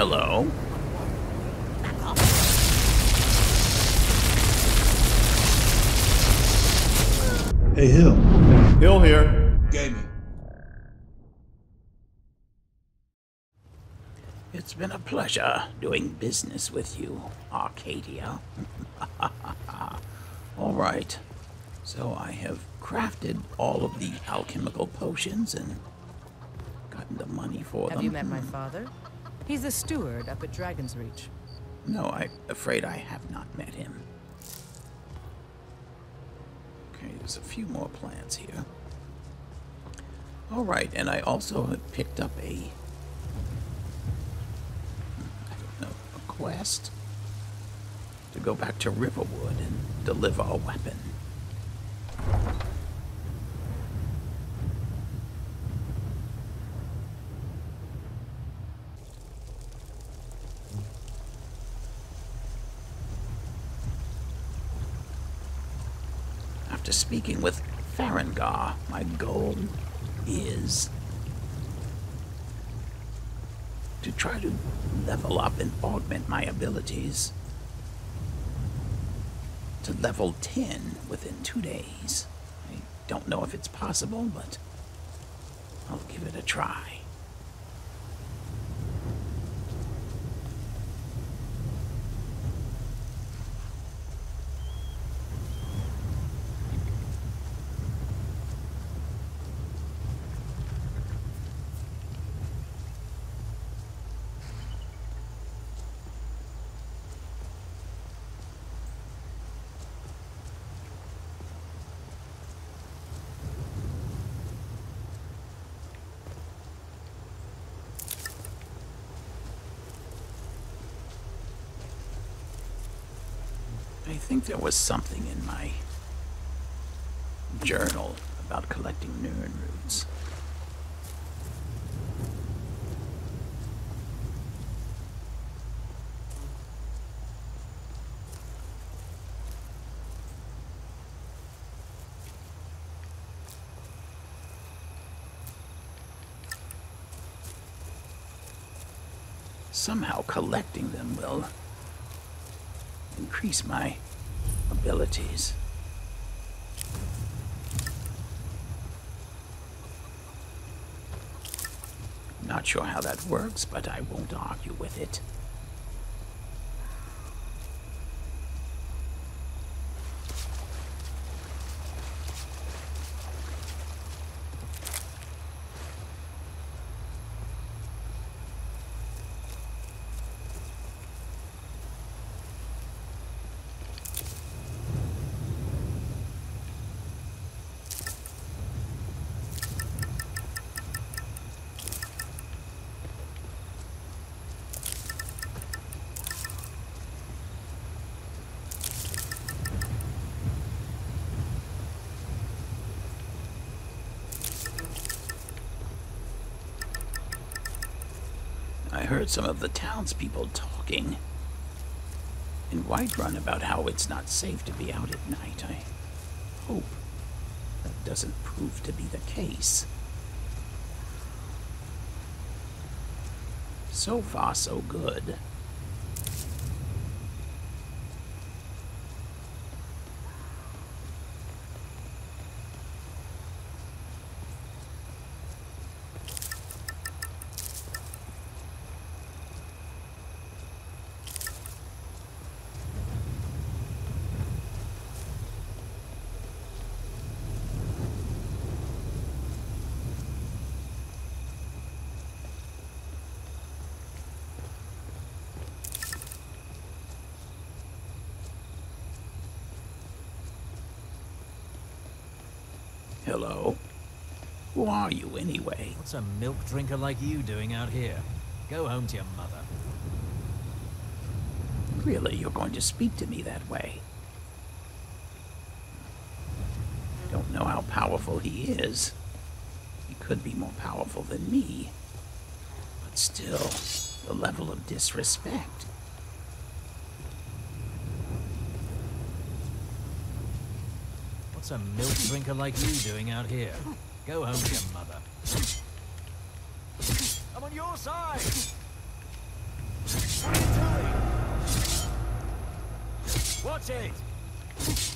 Hello? Hey, Hill. Hill here. Gaming. It's been a pleasure doing business with you, Arcadia. all right. So I have crafted all of the alchemical potions and gotten the money for them. Have you met my father? He's a steward up at Dragonsreach. No, I'm afraid I have not met him. Okay, there's a few more plants here. All right, and I also picked up a, hmm, I don't know, a quest to go back to Riverwood and deliver a weapon. Speaking with Farengar, my goal is to try to level up and augment my abilities to level 10 within two days. I don't know if it's possible, but I'll give it a try. I think there was something in my journal about collecting Nern roots. Somehow collecting them will increase my abilities. Not sure how that works, but I won't argue with it. I heard some of the townspeople talking in Whiterun about how it's not safe to be out at night. I hope that doesn't prove to be the case. So far, so good. Hello? Who are you, anyway? What's a milk drinker like you doing out here? Go home to your mother. Really, you're going to speak to me that way? Don't know how powerful he is. He could be more powerful than me. But still, the level of disrespect. What's a milk drinker like you doing out here? Go home to your mother. I'm on your side! What are Watch it!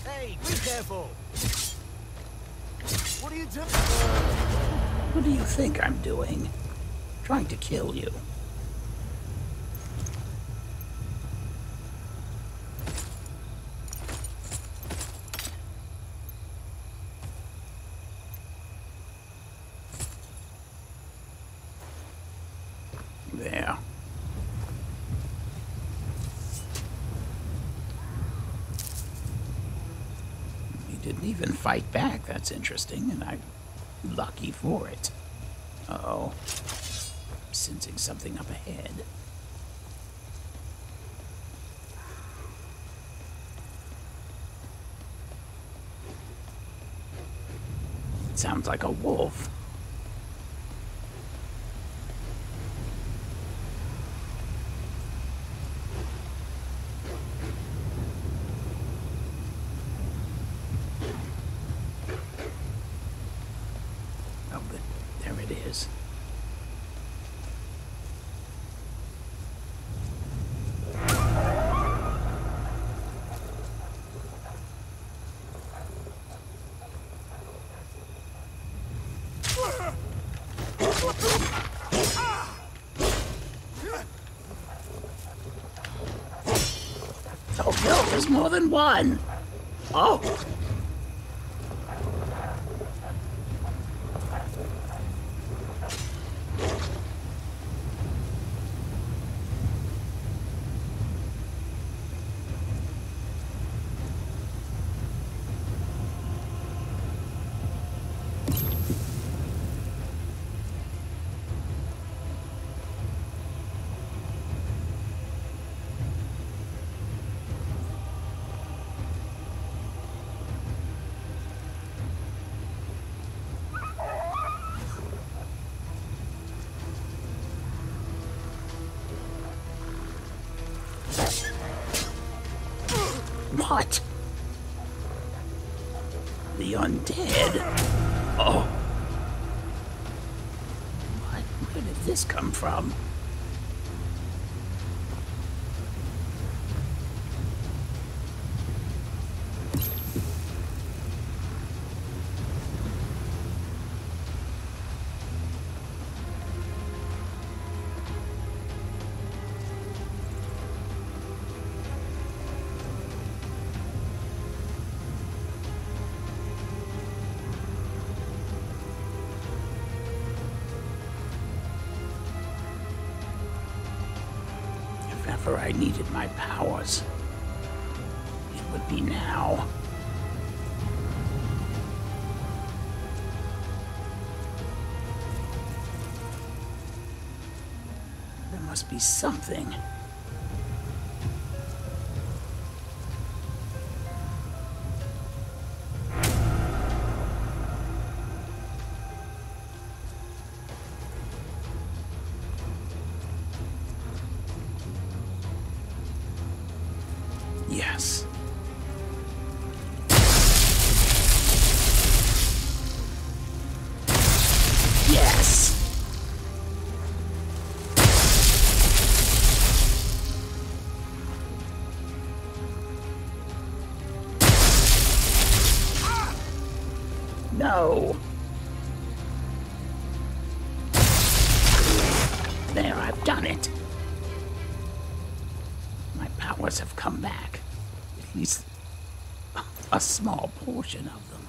Hey, be careful! What are you doing? What do you think I'm doing? Trying to kill you. There. He didn't even fight back. That's interesting, and I'm lucky for it. Uh-oh. Sensing something up ahead. Sounds like a wolf. Oh, but there it is. Oh no, there's more than one. Oh. What? The undead? Oh. What? Where did this come from? Must be something. Powers have come back. At least a small portion of them.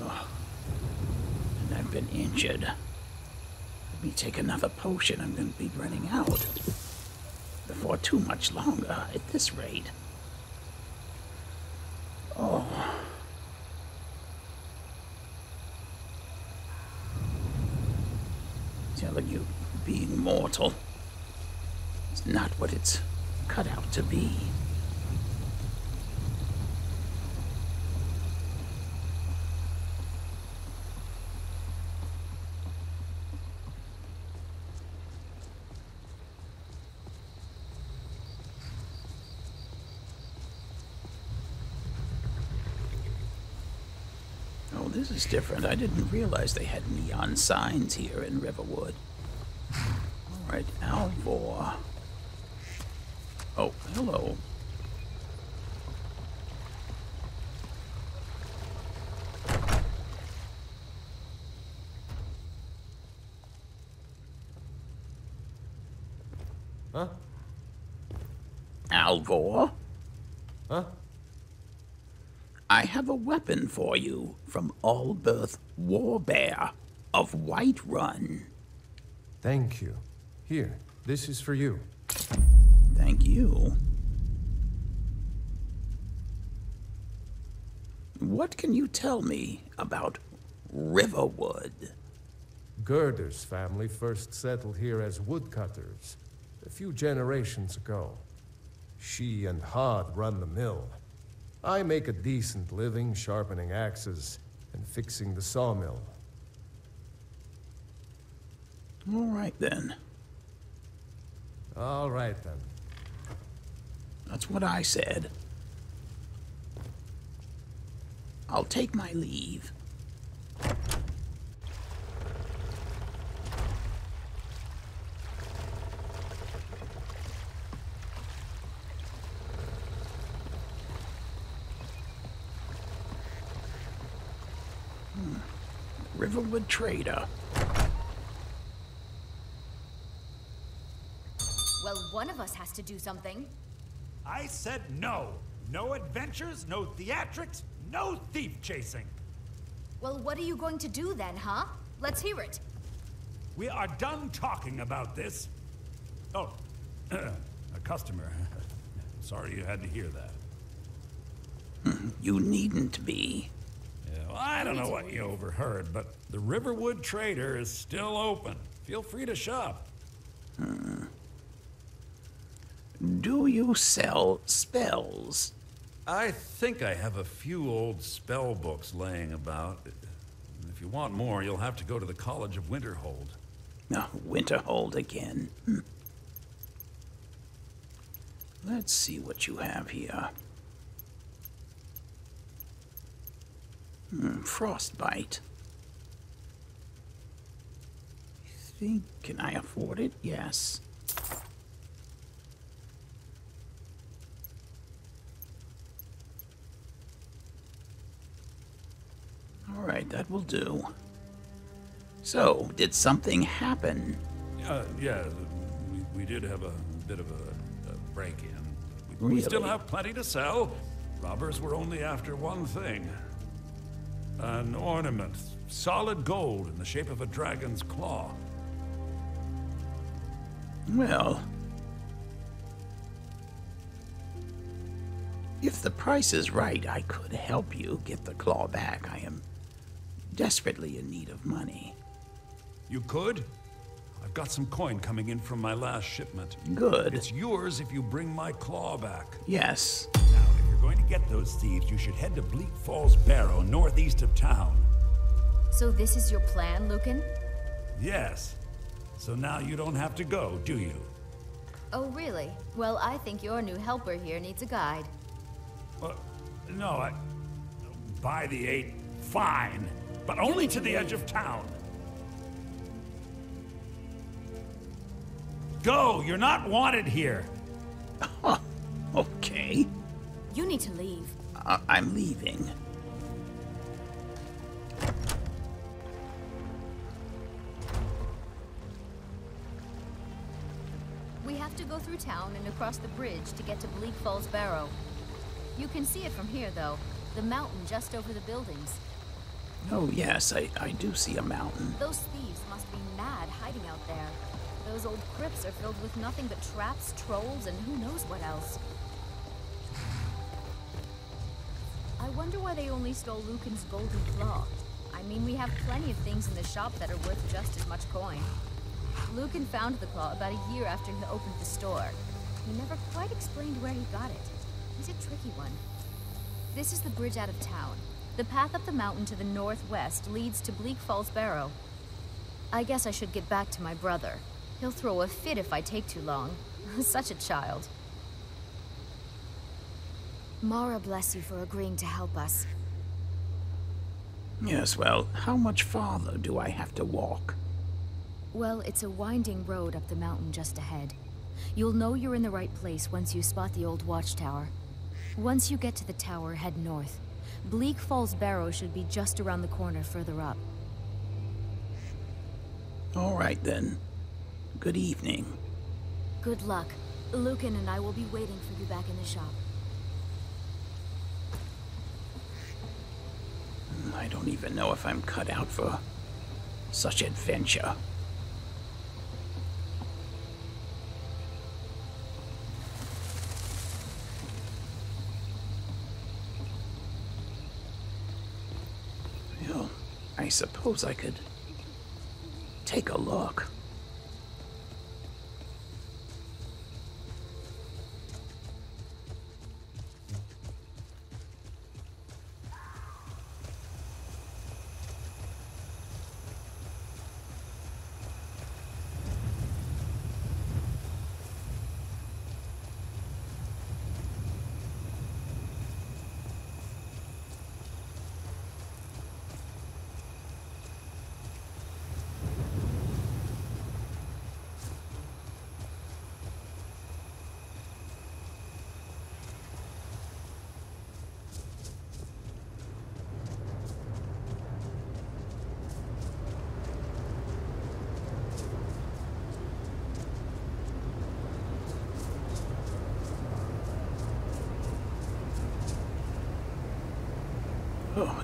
Oh, and I've been injured. Let me take another potion. I'm going to be running out before too much longer at this rate. It's not what it's cut out to be. Oh, this is different. I didn't realize they had neon signs here in Riverwood. Right, Alvor. Oh, hello. Huh? Alvor, Huh? I have a weapon for you from Ulfberth War-Bear of Whiterun. Thank you. Here, this is for you. Thank you. What can you tell me about Riverwood? Gerdur's family first settled here as woodcutters a few generations ago. She and Hod run the mill. I make a decent living sharpening axes and fixing the sawmill. All right then. All right then. That's what I said. I'll take my leave. Hmm. Riverwood Trader. Well, one of us has to do something. I said no. No adventures, no theatrics, no thief chasing. Well, what are you going to do then, huh? Let's hear it. We are done talking about this. Oh, a customer. Sorry you had to hear that. You needn't be. Yeah, well, I don't know what you overheard, but the Riverwood Trader is still open. Feel free to shop. Hmm. Do you sell spells? I think I have a few old spell books laying about. If you want more, you'll have to go to the College of Winterhold. No, Winterhold again. Hmm. Let's see what you have here. Hmm, frostbite. Think, can I afford it? Yes. All right, that will do. So, did something happen? Uh, yeah, we, we did have a bit of a, a break-in. We, we still have plenty to sell. Robbers were only after one thing. An ornament, solid gold in the shape of a dragon's claw. Well, if the price is right, I could help you get the claw back. I am desperately in need of money. You could? I've got some coin coming in from my last shipment. Good. It's yours if you bring my claw back. Yes. Now, if you're going to get those thieves, you should head to Bleak Falls Barrow, northeast of town. So this is your plan, Lucan? Yes. So now you don't have to go, do you? Oh, really? Well, I think your new helper here needs a guide. Uh, no, I. By the eight, fine. But only to the edge of town. Go! You're not wanted here! Huh. Okay. You need to leave. I- I'm leaving. We have to go through town and across the bridge to get to Bleak Falls Barrow. You can see it from here, though. The mountain just over the buildings. Oh, yes, I, I do see a mountain. Those thieves must be mad hiding out there. Those old crypts are filled with nothing but traps, trolls, and who knows what else. I wonder why they only stole Lucan's golden claw. I mean, we have plenty of things in the shop that are worth just as much coin. Lucan found the claw about a year after he opened the store. He never quite explained where he got it. He's a tricky one. This is the bridge out of town. The path up the mountain to the northwest leads to Bleak Falls Barrow. I guess I should get back to my brother. He'll throw a fit if I take too long. Such a child. Mara bless you for agreeing to help us. Yes, well, how much farther do I have to walk? Well, it's a winding road up the mountain just ahead. You'll know you're in the right place once you spot the old watchtower. Once you get to the tower, head north. Bleak Falls Barrow should be just around the corner further up. All right then. Good evening. Good luck. Lucan and I will be waiting for you back in the shop. I don't even know if I'm cut out for such adventure. Well, I suppose I could take a look.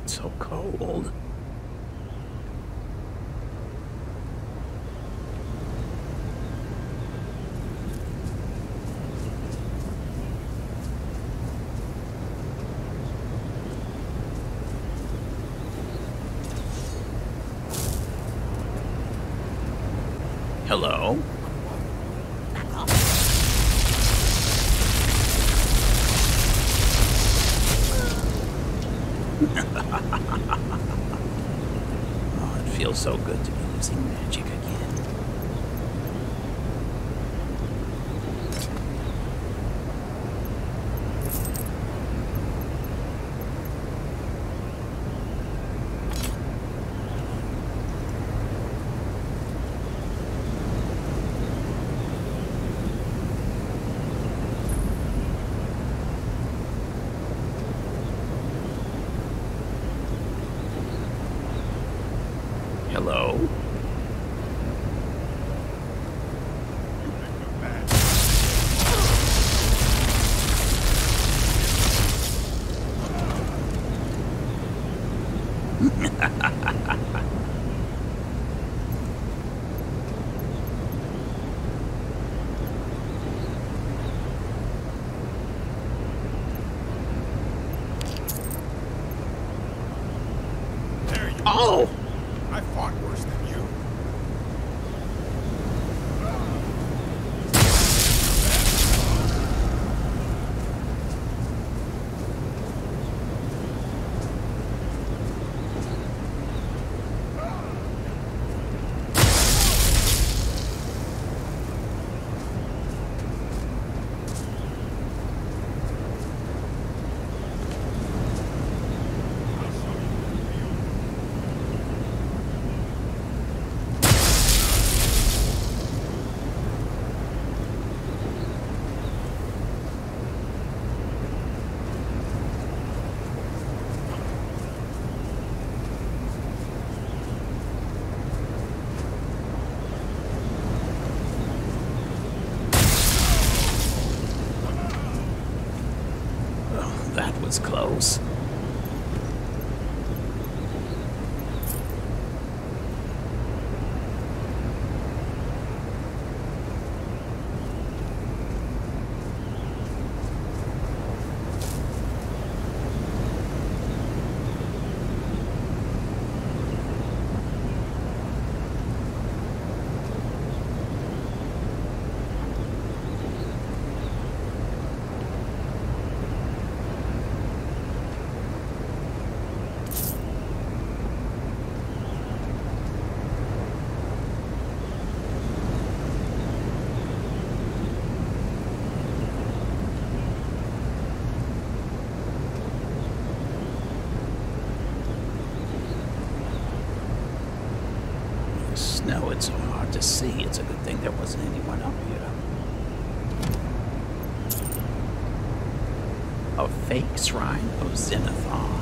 It's so cold. Hello? Oh, it feels so good to be using magic again. Ha ha ha ha ha! See. It's a good thing there wasn't anyone up here. A fake shrine of Xenophon.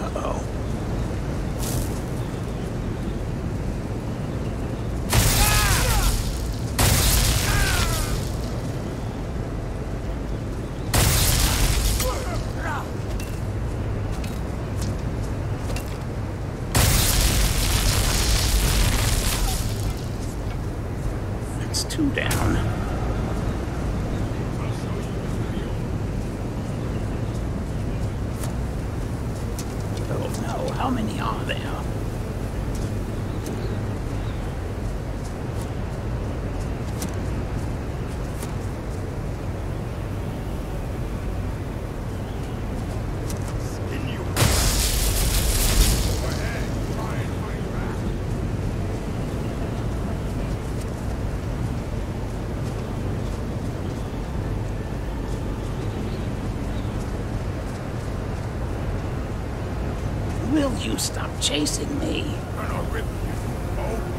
Uh-oh. That's two down. Oh no, how many are there? Spin you. Go ahead. Try and fight back. Will you stop chasing me? Gonna rip you. Oh,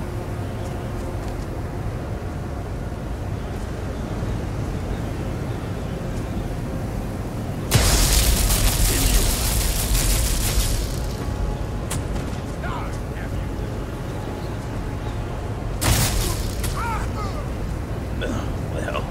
Ugh, well,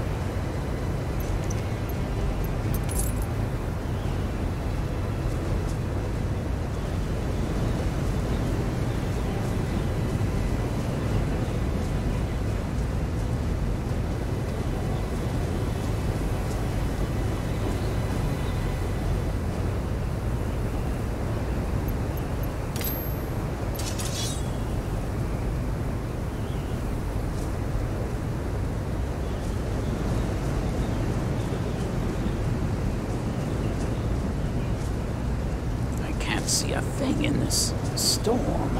I can't see a thing in this storm.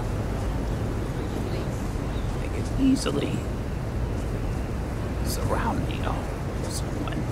They could easily surround me. Oh, someone.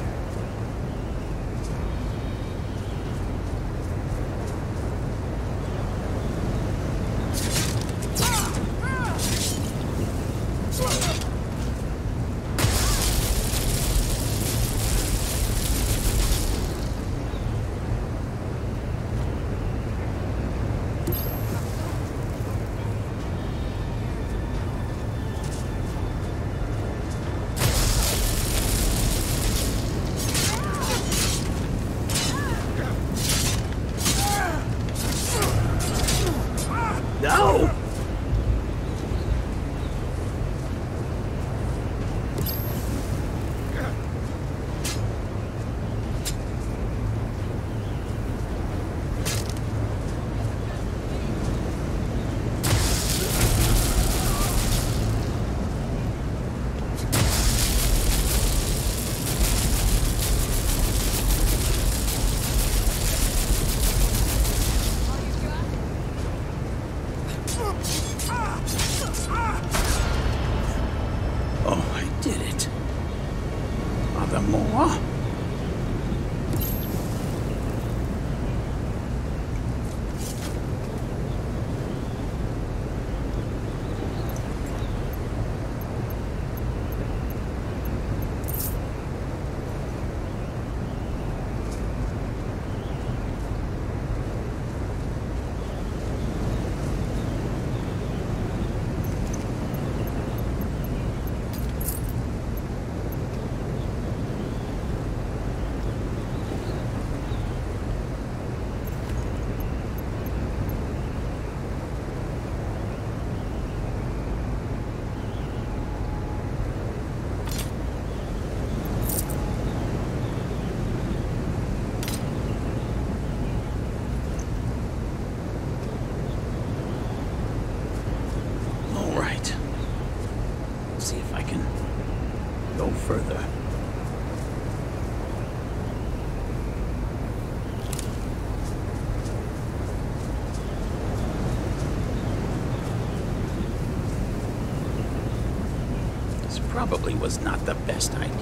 was not the best idea.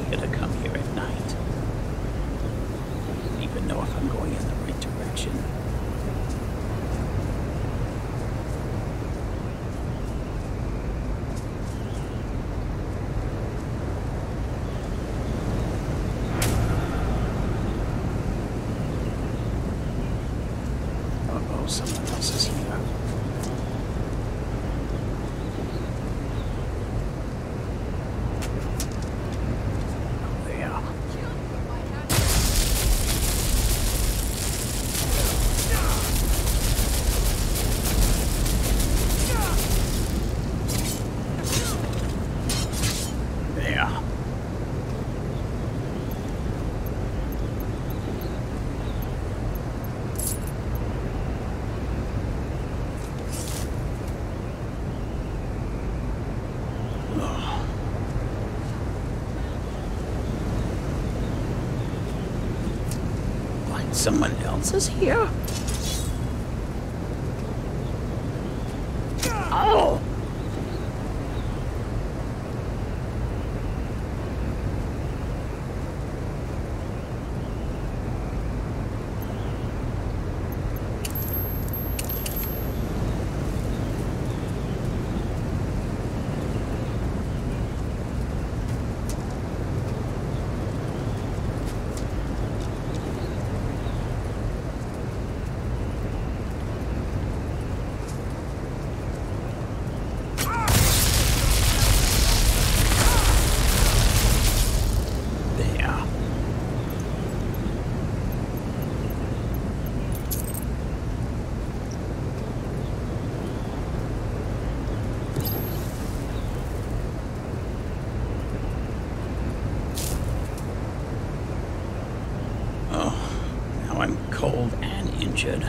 someone else is here? Oh! cold and injured.